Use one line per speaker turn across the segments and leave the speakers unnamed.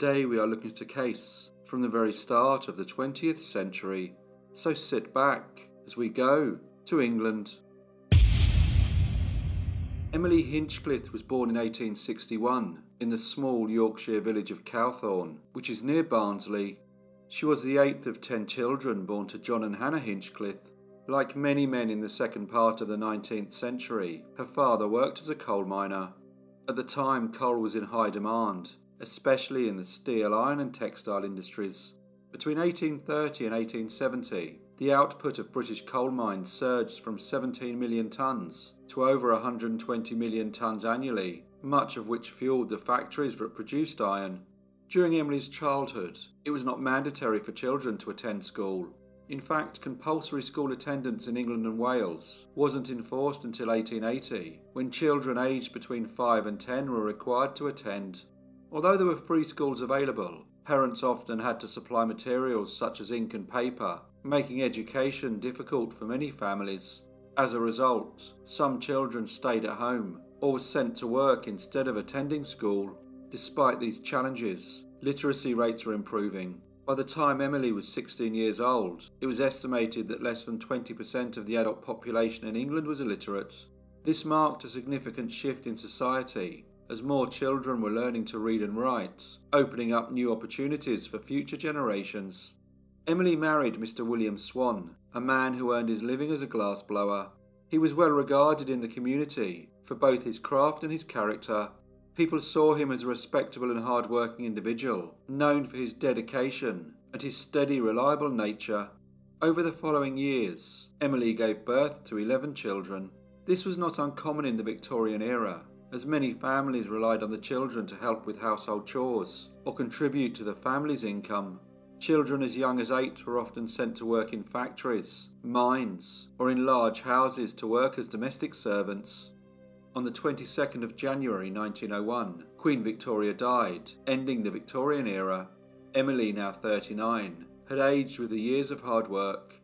Today we are looking at a case from the very start of the 20th century. So sit back as we go to England. Emily Hinchcliffe was born in 1861 in the small Yorkshire village of Cawthorne, which is near Barnsley. She was the eighth of ten children born to John and Hannah Hinchcliffe. Like many men in the second part of the 19th century, her father worked as a coal miner. At the time, coal was in high demand, especially in the steel, iron, and textile industries. Between 1830 and 1870, the output of British coal mines surged from 17 million tonnes to over 120 million tonnes annually, much of which fueled the factories that produced iron. During Emily's childhood, it was not mandatory for children to attend school. In fact, compulsory school attendance in England and Wales wasn't enforced until 1880, when children aged between 5 and 10 were required to attend. Although there were free schools available, parents often had to supply materials such as ink and paper making education difficult for many families. As a result, some children stayed at home or were sent to work instead of attending school. Despite these challenges, literacy rates were improving. By the time Emily was 16 years old, it was estimated that less than 20% of the adult population in England was illiterate. This marked a significant shift in society as more children were learning to read and write, opening up new opportunities for future generations. Emily married Mr. William Swann, a man who earned his living as a glassblower. He was well regarded in the community for both his craft and his character. People saw him as a respectable and hard-working individual, known for his dedication and his steady, reliable nature. Over the following years, Emily gave birth to 11 children. This was not uncommon in the Victorian era, as many families relied on the children to help with household chores or contribute to the family's income. Children as young as eight were often sent to work in factories, mines, or in large houses to work as domestic servants. On the 22nd of January 1901, Queen Victoria died, ending the Victorian era. Emily, now 39, had aged with the years of hard work.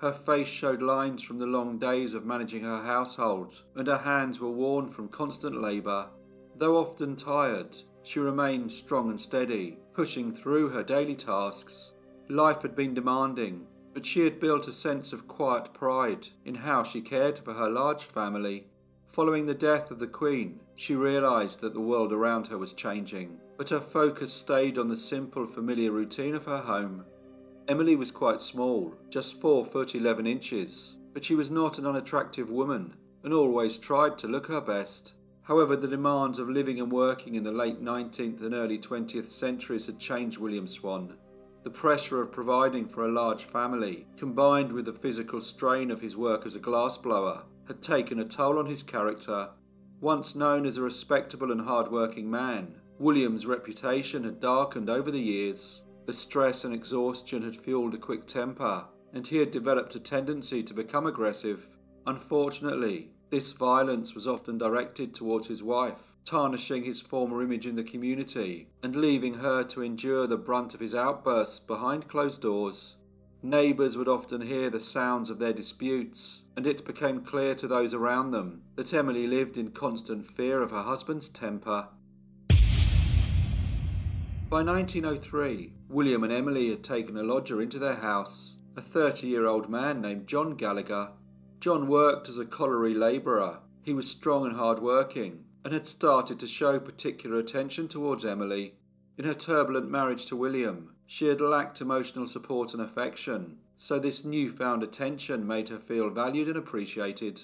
Her face showed lines from the long days of managing her household, and her hands were worn from constant labour. Though often tired, she remained strong and steady, pushing through her daily tasks. Life had been demanding, but she had built a sense of quiet pride in how she cared for her large family. Following the death of the Queen, she realised that the world around her was changing, but her focus stayed on the simple, familiar routine of her home. Emily was quite small, just 4 foot 11 inches, but she was not an unattractive woman and always tried to look her best. However, the demands of living and working in the late 19th and early 20th centuries had changed William Swann. The pressure of providing for a large family, combined with the physical strain of his work as a glassblower, had taken a toll on his character. Once known as a respectable and hard-working man, William's reputation had darkened over the years. The stress and exhaustion had fueled a quick temper, and he had developed a tendency to become aggressive. Unfortunately, this violence was often directed towards his wife, tarnishing his former image in the community and leaving her to endure the brunt of his outbursts behind closed doors. Neighbours would often hear the sounds of their disputes, and it became clear to those around them that Emily lived in constant fear of her husband's temper. By 1903, William and Emily had taken a lodger into their house, a 30 year old man named John Gallagher. John worked as a colliery labourer. He was strong and hard-working, and had started to show particular attention towards Emily. In her turbulent marriage to William, she had lacked emotional support and affection, so this newfound attention made her feel valued and appreciated.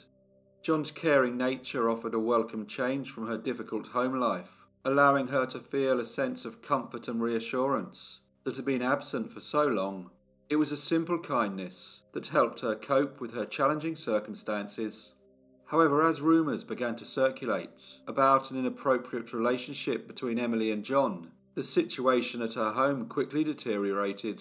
John's caring nature offered a welcome change from her difficult home life, allowing her to feel a sense of comfort and reassurance that had been absent for so long. It was a simple kindness that helped her cope with her challenging circumstances. However, as rumours began to circulate about an inappropriate relationship between Emily and John, the situation at her home quickly deteriorated.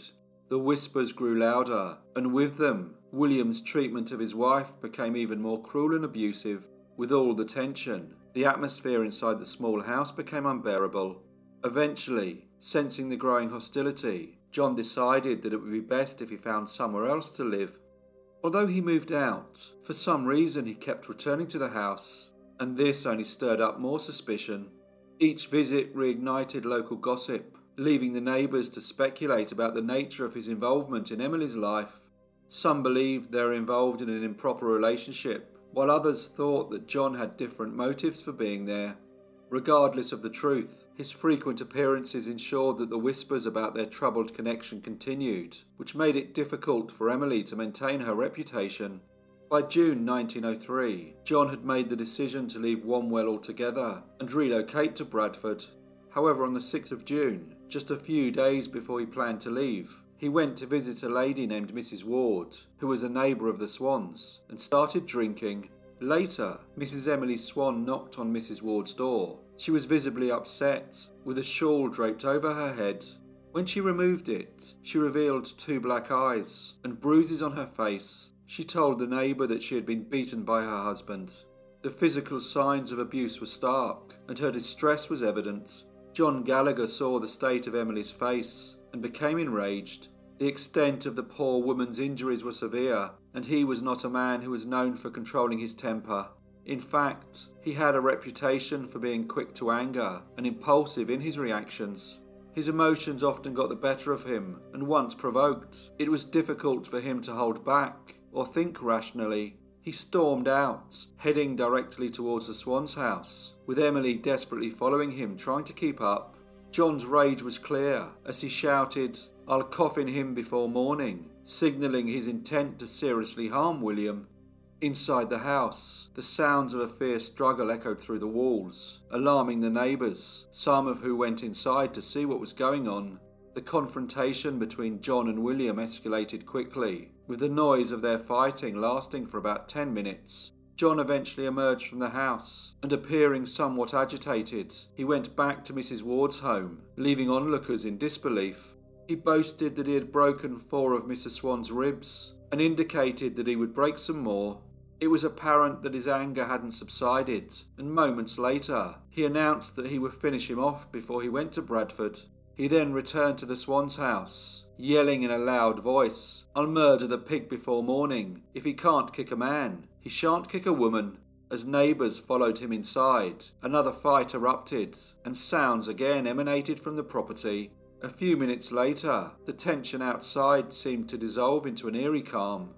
The whispers grew louder, and with them, William's treatment of his wife became even more cruel and abusive. With all the tension, the atmosphere inside the small house became unbearable. Eventually, sensing the growing hostility, John decided that it would be best if he found somewhere else to live. Although he moved out, for some reason he kept returning to the house, and this only stirred up more suspicion. Each visit reignited local gossip, leaving the neighbours to speculate about the nature of his involvement in Emily's life. Some believed they were involved in an improper relationship, while others thought that John had different motives for being there. Regardless of the truth, his frequent appearances ensured that the whispers about their troubled connection continued, which made it difficult for Emily to maintain her reputation. By June 1903, John had made the decision to leave Wombwell altogether and relocate to Bradford. However, on the 6th of June, just a few days before he planned to leave, he went to visit a lady named Mrs. Ward, who was a neighbour of the Swanns, and started drinking. Later, Mrs. Emily Swann knocked on Mrs. Ward's door. She was visibly upset, with a shawl draped over her head. When she removed it, she revealed two black eyes and bruises on her face. She told the neighbour that she had been beaten by her husband. The physical signs of abuse were stark, and her distress was evident. John Gallagher saw the state of Emily's face and became enraged. The extent of the poor woman's injuries were severe, and he was not a man who was known for controlling his temper. In fact, he had a reputation for being quick to anger and impulsive in his reactions. His emotions often got the better of him, and once provoked, it was difficult for him to hold back or think rationally. He stormed out, heading directly towards the Swann's house, with Emily desperately following him, trying to keep up. John's rage was clear as he shouted, I'll coffin him before morning, signalling his intent to seriously harm William. Inside the house, the sounds of a fierce struggle echoed through the walls, alarming the neighbours, some of who went inside to see what was going on. The confrontation between John and William escalated quickly, with the noise of their fighting lasting for about ten minutes. John eventually emerged from the house, and appearing somewhat agitated, he went back to Mrs. Ward's home, leaving onlookers in disbelief. He boasted that he had broken four of Mrs. Swann's ribs, and indicated that he would break some more. It was apparent that his anger hadn't subsided, and moments later he announced that he would finish him off before he went to Bradford. He then returned to the Swann's house, yelling in a loud voice, I'll murder the pig before morning. If he can't kick a man, he shan't kick a woman. As neighbours followed him inside, another fight erupted, and sounds again emanated from the property. A few minutes later, the tension outside seemed to dissolve into an eerie calm.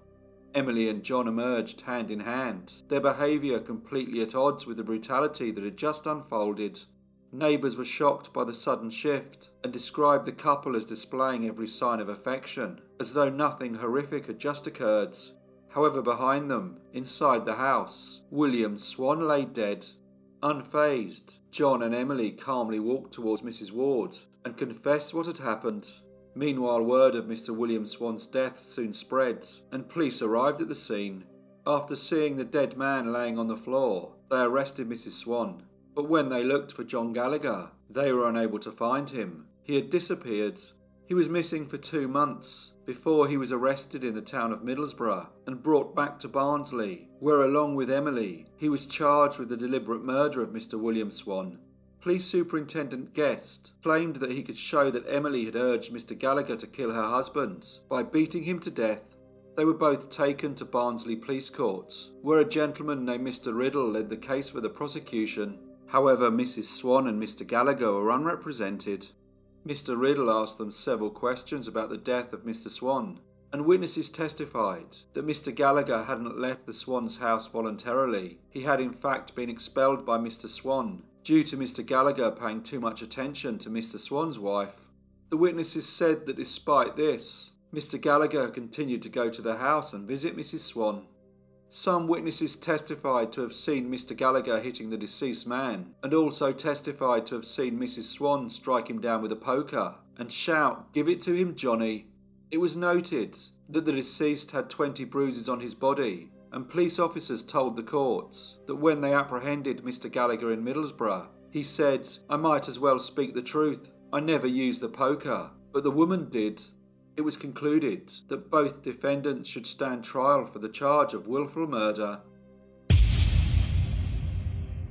Emily and John emerged hand in hand, their behaviour completely at odds with the brutality that had just unfolded. Neighbours were shocked by the sudden shift and described the couple as displaying every sign of affection, as though nothing horrific had just occurred. However, behind them, inside the house, William Swann lay dead. Unfazed, John and Emily calmly walked towards Mrs. Ward and confessed what had happened. Meanwhile, word of Mr. William Swann's death soon spread, and police arrived at the scene. After seeing the dead man laying on the floor, they arrested Mrs. Swann. But when they looked for John Gallagher, they were unable to find him. He had disappeared. He was missing for two months before he was arrested in the town of Middlesbrough and brought back to Barnsley, where, along with Emily, he was charged with the deliberate murder of Mr. William Swann Police Superintendent Guest claimed that he could show that Emily had urged Mr. Gallagher to kill her husband by beating him to death. They were both taken to Barnsley Police Courts, where a gentleman named Mr. Riddle led the case for the prosecution. However, Mrs. Swann and Mr. Gallagher were unrepresented. Mr. Riddle asked them several questions about the death of Mr. Swann, and witnesses testified that Mr. Gallagher hadn't left the Swann's house voluntarily. He had in fact been expelled by Mr. Swann due to Mr. Gallagher paying too much attention to Mr. Swann's wife. The witnesses said that despite this, Mr. Gallagher continued to go to the house and visit Mrs. Swann. Some witnesses testified to have seen Mr. Gallagher hitting the deceased man, and also testified to have seen Mrs. Swann strike him down with a poker and shout, Give it to him, Johnny. It was noted that the deceased had 20 bruises on his body and police officers told the courts that when they apprehended Mr. Gallagher in Middlesbrough, he said, I might as well speak the truth. I never used the poker, but the woman did. It was concluded that both defendants should stand trial for the charge of wilful murder.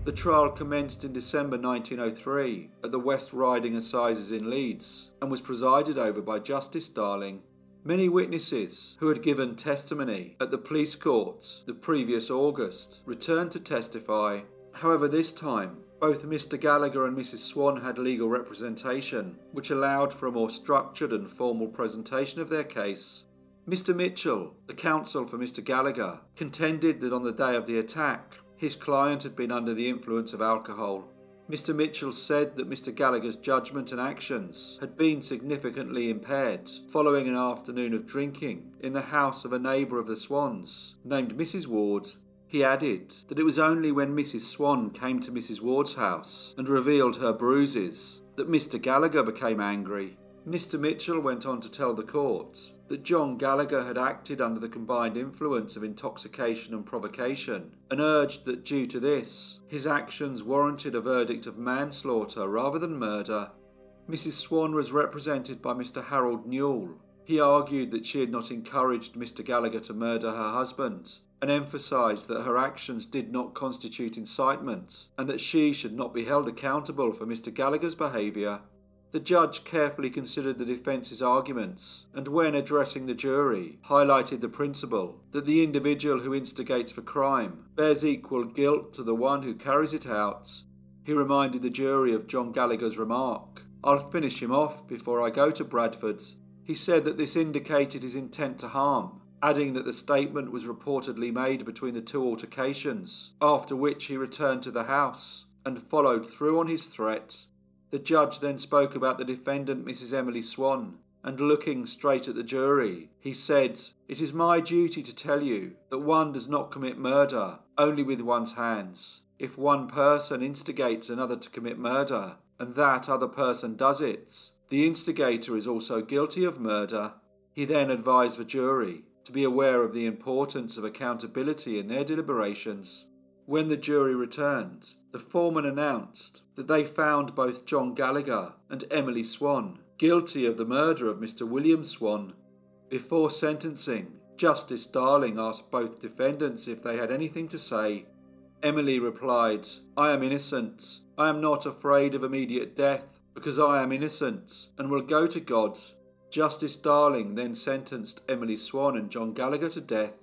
The trial commenced in December 1903 at the West Riding Assizes in Leeds and was presided over by Justice Darling. Many witnesses who had given testimony at the police courts the previous August returned to testify. However, this time Both Mr. Gallagher and Mrs. Swann had legal representation, which allowed for a more structured and formal presentation of their case. Mr. Mitchell, the counsel for Mr. Gallagher, contended that on the day of the attack, his client had been under the influence of alcohol. Mr. Mitchell said that Mr. Gallagher's judgment and actions had been significantly impaired following an afternoon of drinking in the house of a neighbour of the Swanns, named Mrs. Ward. He added that it was only when Mrs. Swann came to Mrs. Ward's house and revealed her bruises that Mr. Gallagher became angry. Mr. Mitchell went on to tell the court that John Gallagher had acted under the combined influence of intoxication and provocation, and urged that due to this, his actions warranted a verdict of manslaughter rather than murder. Mrs. Swann was represented by Mr. Harold Newell. He argued that she had not encouraged Mr. Gallagher to murder her husband, and emphasised that her actions did not constitute incitement, and that she should not be held accountable for Mr. Gallagher's behaviour. The judge carefully considered the defence's arguments and, when addressing the jury, highlighted the principle that the individual who instigates for crime bears equal guilt to the one who carries it out. He reminded the jury of John Gallagher's remark I'll finish him off before I go to Bradford. He said that this indicated his intent to harm, adding that the statement was reportedly made between the two altercations, after which he returned to the house and followed through on his threat the judge then spoke about the defendant, Mrs. Emily Swann, and looking straight at the jury, he said, It is my duty to tell you that one does not commit murder only with one's hands. If one person instigates another to commit murder, and that other person does it, the instigator is also guilty of murder. He then advised the jury to be aware of the importance of accountability in their deliberations. When the jury returned, the foreman announced that they found both John Gallagher and Emily Swann guilty of the murder of Mr. William Swann. Before sentencing, Justice Darling asked both defendants if they had anything to say. Emily replied, I am innocent. I am not afraid of immediate death because I am innocent and will go to God. Justice Darling then sentenced Emily Swann and John Gallagher to death.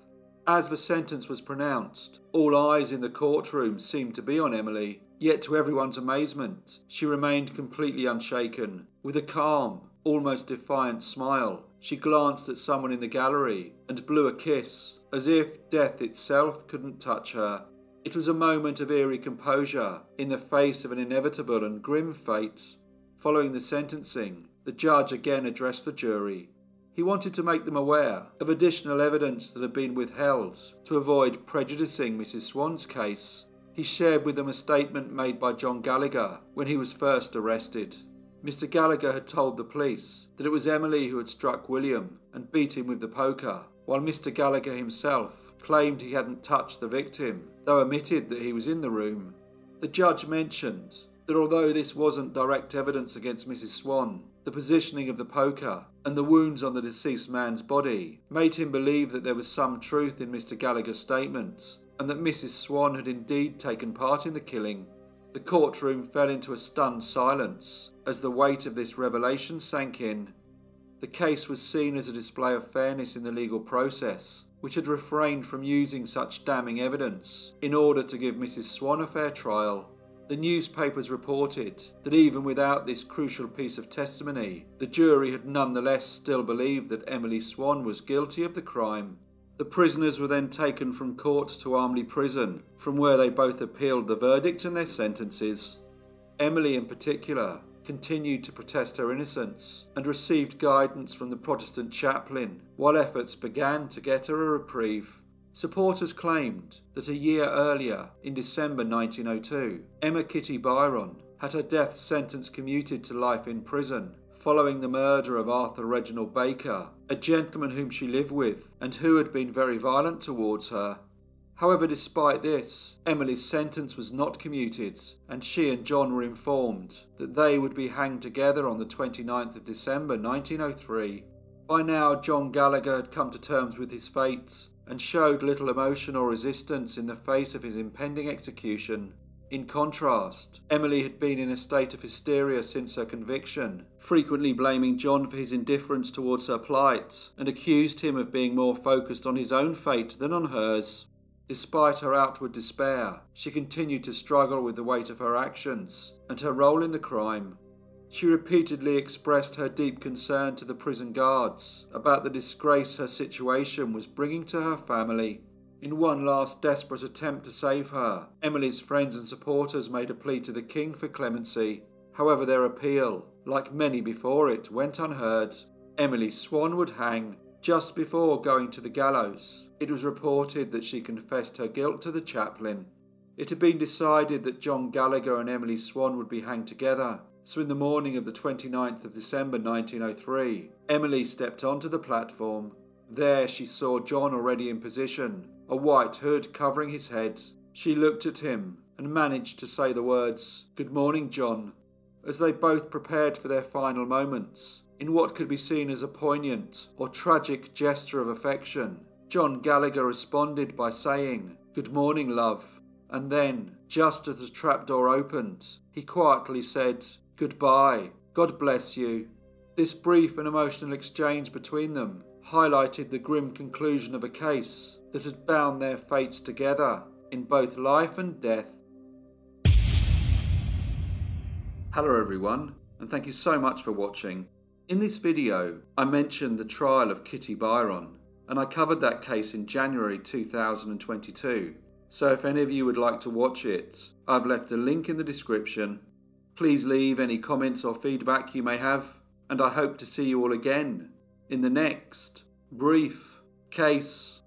As the sentence was pronounced, all eyes in the courtroom seemed to be on Emily, yet to everyone's amazement, she remained completely unshaken. With a calm, almost defiant smile, she glanced at someone in the gallery and blew a kiss, as if death itself couldn't touch her. It was a moment of eerie composure in the face of an inevitable and grim fate. Following the sentencing, the judge again addressed the jury he wanted to make them aware of additional evidence that had been withheld to avoid prejudicing Mrs. Swann's case. He shared with them a statement made by John Gallagher when he was first arrested. Mr. Gallagher had told the police that it was Emily who had struck William and beat him with the poker, while Mr. Gallagher himself claimed he hadn't touched the victim, though admitted that he was in the room. The judge mentioned that although this wasn't direct evidence against Mrs. Swann, the positioning of the poker and the wounds on the deceased man's body made him believe that there was some truth in Mr. Gallagher's statement and that Mrs. Swann had indeed taken part in the killing. The courtroom fell into a stunned silence as the weight of this revelation sank in. The case was seen as a display of fairness in the legal process, which had refrained from using such damning evidence in order to give Mrs. Swann a fair trial. The newspapers reported that even without this crucial piece of testimony, the jury had nonetheless still believed that Emily Swann was guilty of the crime. The prisoners were then taken from court to Armley Prison, from where they both appealed the verdict and their sentences. Emily, in particular, continued to protest her innocence and received guidance from the Protestant chaplain, while efforts began to get her a reprieve. Supporters claimed that a year earlier, in December 1902, Emma Kitty Byron had her death sentence commuted to life in prison following the murder of Arthur Reginald Baker, a gentleman whom she lived with and who had been very violent towards her. However, despite this, Emily's sentence was not commuted, and she and John were informed that they would be hanged together on the 29th of December 1903. By now, John Gallagher had come to terms with his fate and showed little emotion or resistance in the face of his impending execution. In contrast, Emily had been in a state of hysteria since her conviction, frequently blaming John for his indifference towards her plight, and accused him of being more focused on his own fate than on hers. Despite her outward despair, she continued to struggle with the weight of her actions and her role in the crime. She repeatedly expressed her deep concern to the prison guards about the disgrace her situation was bringing to her family. In one last desperate attempt to save her, Emily's friends and supporters made a plea to the king for clemency. However, their appeal, like many before it, went unheard. Emily Swann would hang just before going to the gallows. It was reported that she confessed her guilt to the chaplain. It had been decided that John Gallagher and Emily Swann would be hanged together, so in the morning of the 29th of December 1903, Emily stepped onto the platform. There she saw John already in position, a white hood covering his head. She looked at him and managed to say the words, Good morning, John, as they both prepared for their final moments. In what could be seen as a poignant or tragic gesture of affection, John Gallagher responded by saying, Good morning, love. And then, just as the trapdoor opened, he quietly said, Goodbye. God bless you. This brief and emotional exchange between them highlighted the grim conclusion of a case that had bound their fates together in both life and death. Hello everyone, and thank you so much for watching. In this video, I mentioned the trial of Kitty Byron, and I covered that case in January 2022. So if any of you would like to watch it, I've left a link in the description Please leave any comments or feedback you may have, and I hope to see you all again in the next brief case.